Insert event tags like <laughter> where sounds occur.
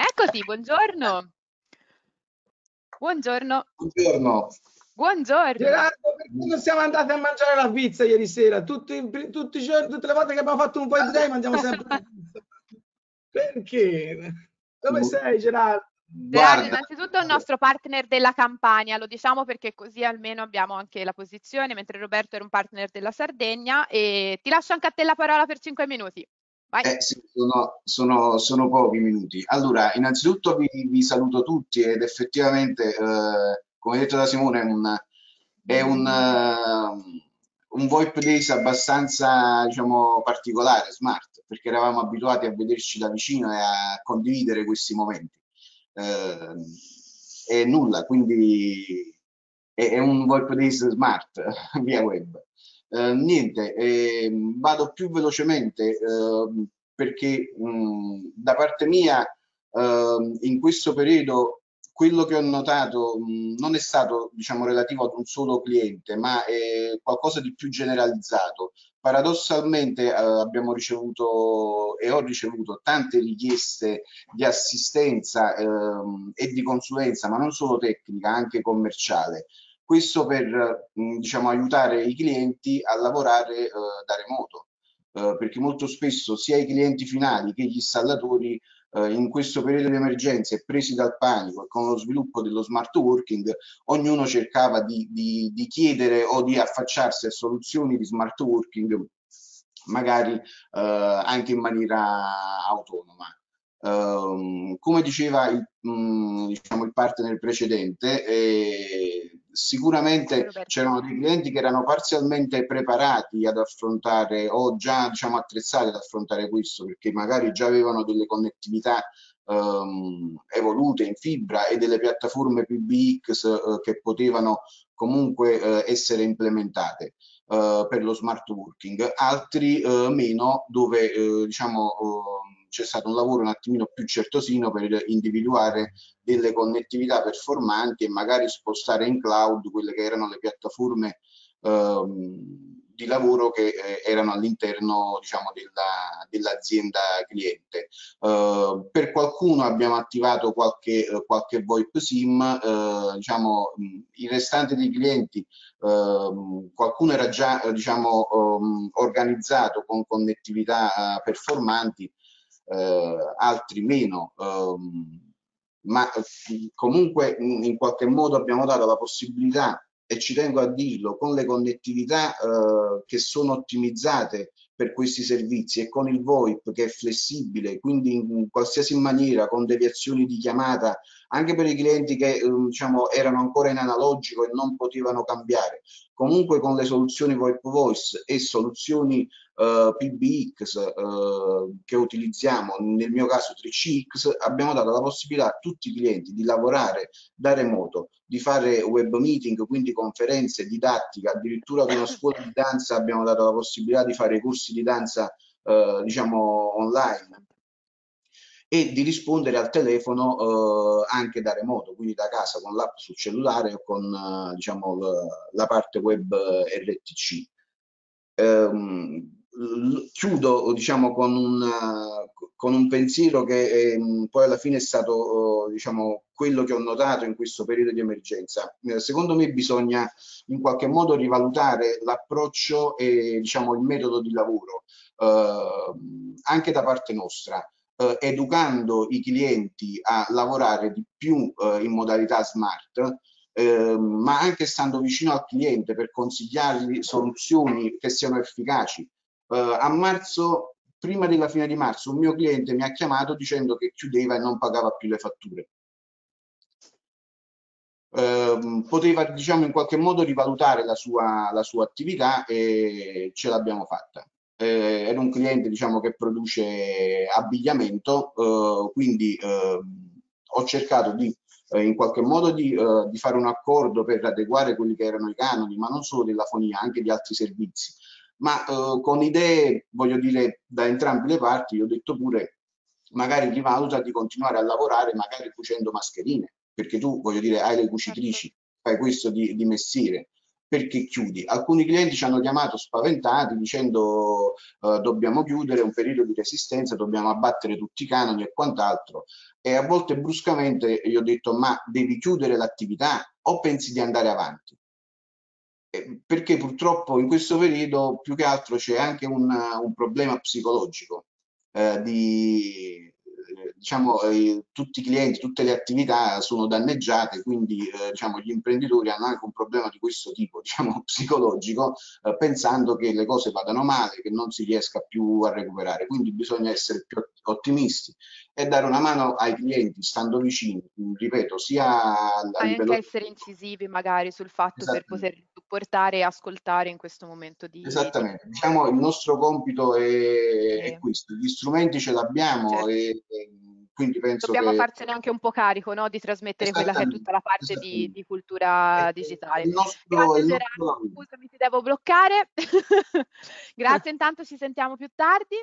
Eccoci, buongiorno. Buongiorno. Buongiorno. Buongiorno. Gerardo, perché non siamo andati a mangiare la pizza ieri sera? Tutti, tutti i giorni, tutte le volte che abbiamo fatto un po' di day mangiamo sempre la pizza. <laughs> Perché? Dove sei Gerardo? Gerardo, innanzitutto è il nostro partner della campagna, lo diciamo perché così almeno abbiamo anche la posizione, mentre Roberto era un partner della Sardegna e ti lascio anche a te la parola per 5 minuti. Eh, sì, sono, sono, sono, pochi minuti. Allora, innanzitutto vi, vi saluto tutti ed effettivamente, eh, come detto da Simone, è un, è un, uh, un VoIP Days abbastanza diciamo, particolare, smart, perché eravamo abituati a vederci da vicino e a condividere questi momenti eh, è nulla, quindi è, è un VoIP Days Smart <laughs> via web. Eh, niente, eh, vado più velocemente eh, perché mh, da parte mia ehm, in questo periodo quello che ho notato mh, non è stato diciamo relativo ad un solo cliente ma è qualcosa di più generalizzato paradossalmente eh, abbiamo ricevuto e ho ricevuto tante richieste di assistenza ehm, e di consulenza, ma non solo tecnica, anche commerciale. Questo per diciamo, aiutare i clienti a lavorare eh, da remoto, eh, perché molto spesso sia i clienti finali che gli installatori eh, in questo periodo di emergenza e presi dal panico e con lo sviluppo dello smart working, ognuno cercava di, di, di chiedere o di affacciarsi a soluzioni di smart working magari eh, anche in maniera autonoma. Uh, come diceva il, mh, mm, diciamo il partner precedente, eh, sicuramente c'erano dei clienti che erano parzialmente preparati ad affrontare o già diciamo, attrezzati ad affrontare questo perché magari già avevano delle connettività um, evolute in fibra e delle piattaforme PBX uh, che potevano comunque uh, essere implementate. Uh, per lo smart working, altri uh, meno dove uh, diciamo c'è stato un lavoro un attimino più certosino per individuare delle connettività performanti e magari spostare in cloud quelle che erano le piattaforme ehm, di lavoro che eh, erano all'interno diciamo, dell'azienda dell cliente. Uh, per qualcuno abbiamo attivato qualche, uh, qualche VoIP SIM, uh, diciamo, il restante dei clienti, ehm, qualcuno era già diciamo, um, organizzato con connettività performanti, eh, altri meno, ehm, ma eh, comunque in qualche modo abbiamo dato la possibilità e ci tengo a dirlo, con le connettività eh, che sono ottimizzate per questi servizi e con il VoIP che è flessibile, quindi in qualsiasi maniera con deviazioni di chiamata, anche per i clienti che eh, diciamo, erano ancora in analogico e non potevano cambiare. Comunque con le soluzioni VoIP Voice e soluzioni uh, PBX uh, che utilizziamo, nel mio caso 3CX, abbiamo dato la possibilità a tutti i clienti di lavorare da remoto, di fare web meeting, quindi conferenze, didattica, addirittura ad una <laughs> scuola di danza abbiamo dato la possibilità di fare corsi di danza uh, diciamo online e di rispondere al telefono eh, anche da remoto, quindi da casa con l'app sul cellulare o con eh, diciamo, la parte web RTC. Um, chiudo diciamo, con, un, con un pensiero che eh, poi alla fine è stato diciamo, quello che ho notato in questo periodo di emergenza. Eh, secondo me bisogna in qualche modo rivalutare l'approccio e diciamo, il metodo di lavoro eh, anche da parte nostra. Uh, educando i clienti a lavorare di più uh, in modalità smart, uh, ma anche stando vicino al cliente per consigliargli soluzioni che siano efficaci Uh, a marzo, prima della fine di marzo, un mio cliente mi ha chiamato dicendo che chiudeva e non pagava più le fatture. Uh, poteva diciamo in qualche modo rivalutare la sua, la sua attività e ce l'abbiamo fatta. Eh, era un cliente diciamo che produce abbigliamento, uh, quindi ehm, ho cercato di eh, in qualche modo di, eh, di, fare un accordo per adeguare quelli che erano i canoni, ma non solo della fonia, anche di altri servizi ma eh, con idee, voglio dire, da entrambe le parti, io ho detto pure, magari rivaluta di continuare a lavorare magari cucendo mascherine, perché tu, voglio dire, hai le cucitrici, certo. fai questo di, di mestiere. Perché chiudi? Alcuni clienti ci hanno chiamato spaventati dicendo uh, dobbiamo chiudere, un periodo di resistenza, dobbiamo abbattere tutti i canoni e quant'altro e a volte bruscamente io ho detto ma devi chiudere l'attività o pensi di andare avanti? perché purtroppo in questo periodo più che altro c'è anche un, un problema psicologico eh, di diciamo, eh, tutti i clienti, tutte le attività sono danneggiate, quindi eh, diciamo, gli imprenditori hanno anche un problema di questo tipo, <laughs> diciamo, psicologico, eh, pensando che le cose vadano male, che non si riesca più a recuperare. Quindi bisogna essere più ottimisti e dare una mano ai clienti, stando vicini, ripeto, sia a anche livello... essere incisivi magari sul fatto per poter supportare e ascoltare in questo momento di... Esattamente, diciamo il nostro compito è, sì. è questo, gli strumenti ce l'abbiamo certo. e, e quindi penso Dobbiamo che... farcene anche un po' carico no? di trasmettere quella che è tutta la parte di, di, cultura digitale. Il nostro, Grazie il Gerardo, nostro... scusami ti devo bloccare. <laughs> Grazie intanto, ci sentiamo più tardi.